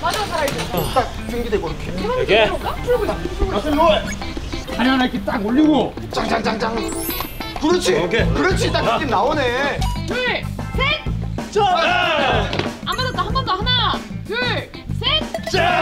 맞아 살아 있어. 딱 준비되고 이렇게 이렇게 다리 하나 이렇게 딱 올리고 짱짱짱짱 그렇지 오케이. 그렇지 딱 느낌 나오네 둘, 셋. 자! 안 맞았다. 한 번 더. 하나, 둘, 셋. 자!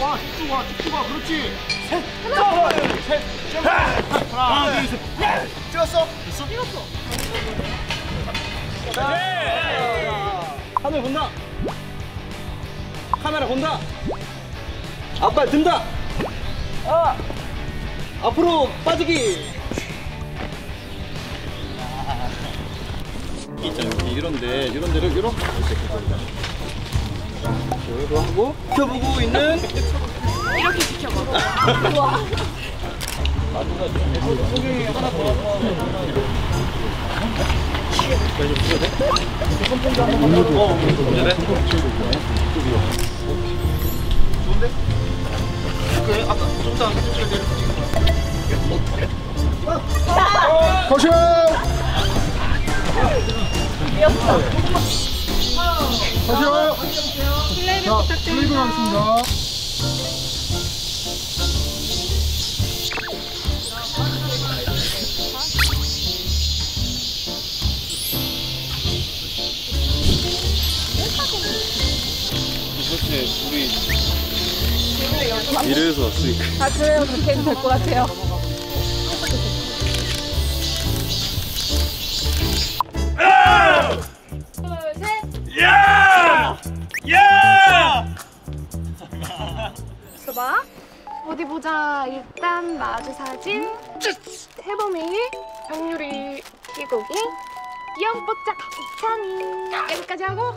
와 쭉쭉 와 쭉쭉 와 그렇지 하나, 둘, 셋. 찍었어? 하늘 본다. 카메라 본다. 앞발 든다. 아. 앞으로 빠지기. 여기 이런데 이런 데를 이렇게 이 거 하고 켜보고 있는 이렇게 지켜봐. 와. 오케이 아까 좀 전에 거실 거실 플레 자 플레이백 부탁드립니다. 하겠습니다 사실 우리 이래서 왔으니까 아 그래요. 그렇게 해도 될 것 같아요. 봐. 어디 보자. 일단 마주 사진. 해범이, 병유리, 이고기, 귀염뽀짝, 이찬이. 여기까지 하고.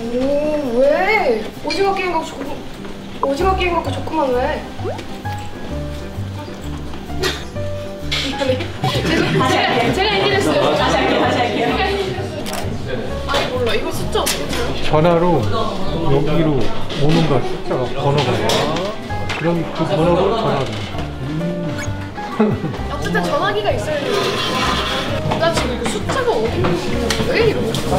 오, 왜? 오징어 게임 갖고 좋고, 오징어 게임 갖고 좋구만 왜? 다시 할게요. 제가 얘기했어요. 다시 할게요. 다시 할게요. 아니 몰라. 이거 숫자 어떻게 돼요? 전화로 여기로 오는 거 숫자가 번호가 와. 그럼 그 번호로 전화를. 어쨌든 전화기가 있어야 돼. 나 지금 이거 숫자가 어디 있는지 왜 이러고 싶어?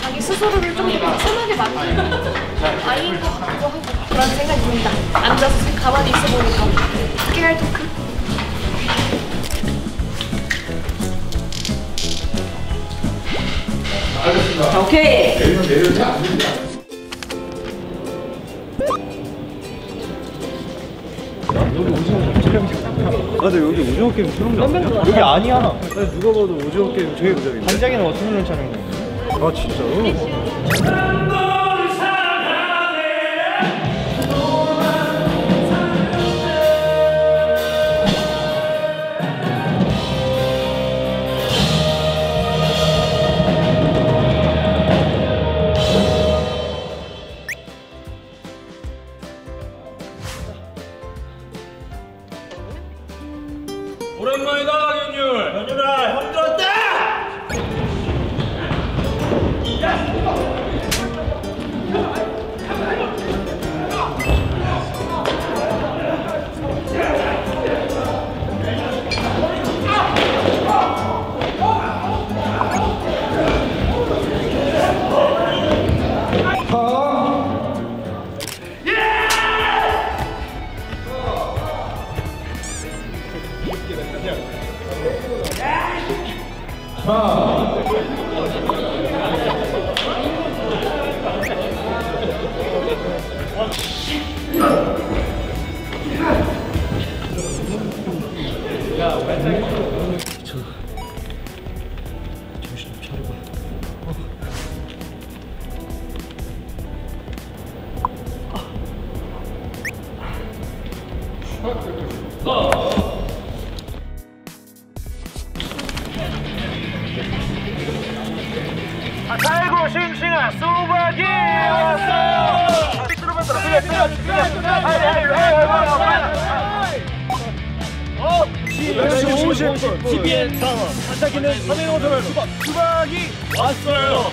자기 스스로를 좀 더 편하게 만드는 아이인 것 같기도 하고 그런 생각이 듭니다. 앉아서 가만히 있어 보니까. 깨알 토크? 아 근데 여기 오징어 게임 촬영장 여기 아니야. 누가 봐도 오징어 게임 제일 부장인데 한장에는 어떤 년 촬영이야 아 진짜로? 살고 싱싱한 수박이 왔어요. 삐뚤어 삐뚤어 그래 그래 그래. 50분 TVN 상어 반짝이는 315도면 수박 수박이 왔어요.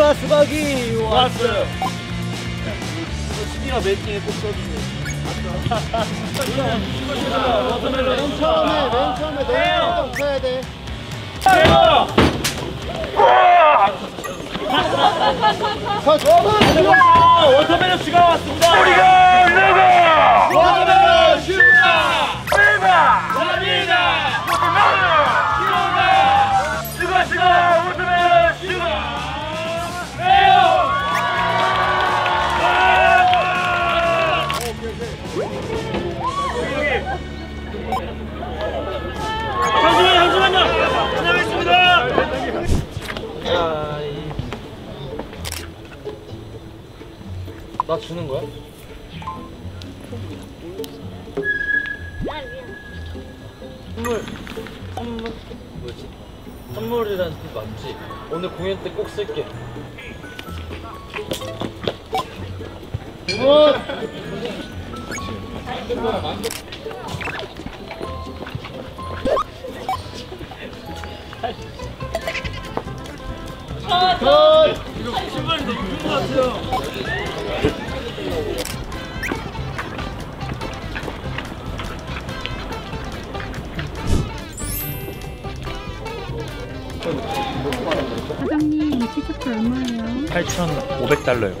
와 수박이 와. 왔어요. 집이가 매팅에 꼭 써주세요. 맨 처음에 맨 처음에 내가 쳐야 돼. 워터멜론 슈가 왔습니다. 우리가 누구? 워터멜론 슈가. 우리가 갑니 선물이라는 뜻 맞지? 오늘 공연 때 꼭 쓸게. 신발이 너무 큰것 같아요. 사장님 이 티셔츠 얼마예요? 8,500달러요.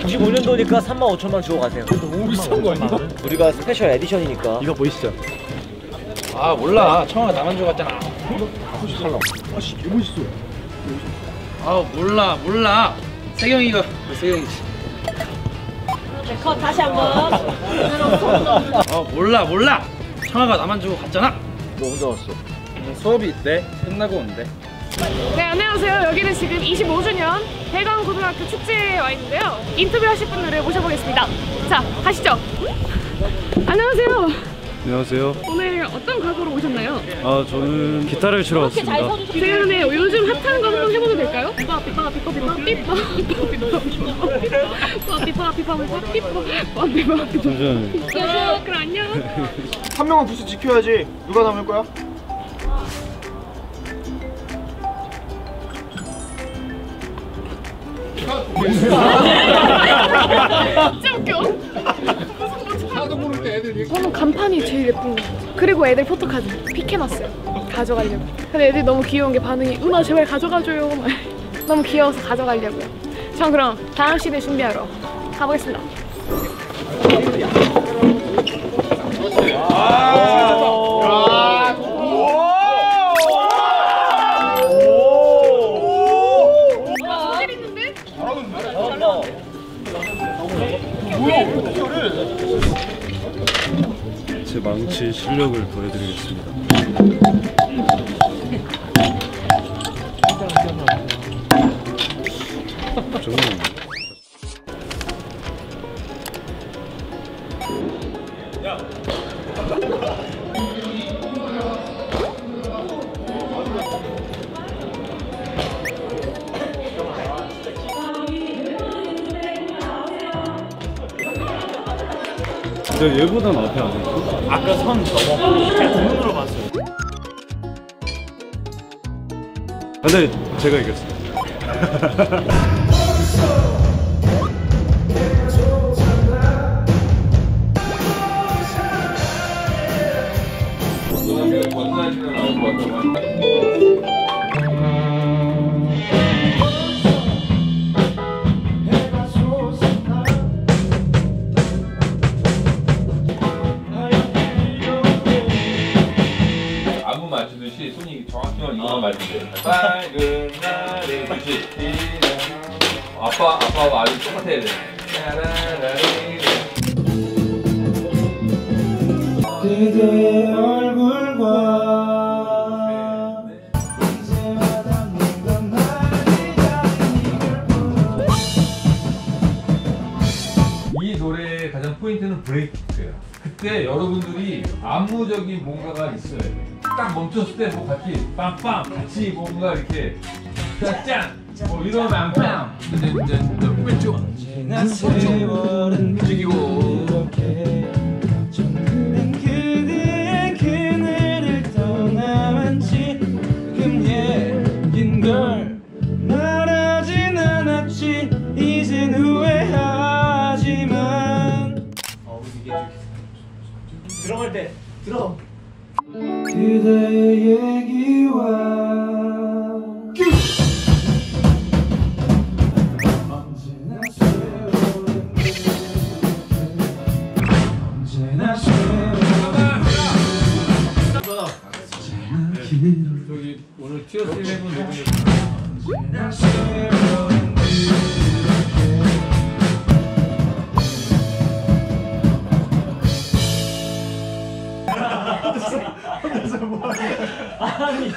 95년도니까 3만 5천만 주고 가세요. 너무 비싼 거 아니야? 우리가 special edition이니까. 이거 보이시죠? 아 몰라. 청아 나만 줘갔잖아. 아씨 개 멋있어. 아 몰라 몰라. 세경이가 세경이지. 컷 다시 한번 아 몰라 몰라. 청아가 나만 주고 갔잖아. 너 혼자 왔어. 수업이 있대. 끝나고 온대. 네, 안녕하세요. 여기는 지금 25주년 대강고등학교 축제에 와 있는데요. 인터뷰 하실 분들을 모셔보겠습니다. 자, 가시죠. 안녕하세요. 안녕하세요. 오늘 어떤 각오로 오셨나요? 아 저는 기타를 치러 왔습니다. 제가 근데 요즘 핫한 거 한번 해봐도 될까요? 삐빠 삐빠 삐빠 삐빠 삐빠 삐빠 삐빠 삐빠 삐빠 삐빠 삐빠 삐빠 삐빠 삐빠 잠시만요. 그럼 안녕. 한 명은 부스 지켜야지. 누가 남을 거야? 진짜 웃겨. 저는 간판이 제일 예쁜 거. 그리고 애들 포토카드 픽해놨어요. 가져가려고. 근데 애들이 너무 귀여운 게 반응이 은아 제발 가져가줘요. 막 너무 귀여워서 가져가려고요. 전 그럼 다음 시대 준비하러 가보겠습니다. 소 제 망치 실력을 보여드리겠습니다. 내가 얘보단 앞에 안 했어. 아까 선 넘어. 제가 눈으로 봤어요. 근데 제가 이겼어요. 빨간 날에 그렇지 아빠 아빠하고 아주 똑같아야 돼. 그대의 얼굴과 네가 말이 이 노래의 가장 포인트는 브레이크예요. 그때 여러분들이 안무적인 뭔가가 있어야 돼. 딱 멈췄을 때 뭐 같이 빵빵 같이 뭔가 이렇게 짠! 뭐 이러면 빵! 근데 이제 왼쪽 나 세월은 움직이고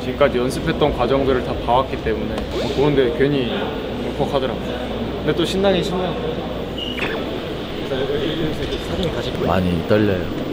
지금까지 연습했던 과정들을 다 봐왔기 때문에 보는데 괜히 울컥하더라고요. 근데 또 신나긴 신나요. 사진이 가실 거예요? 많이 떨려요.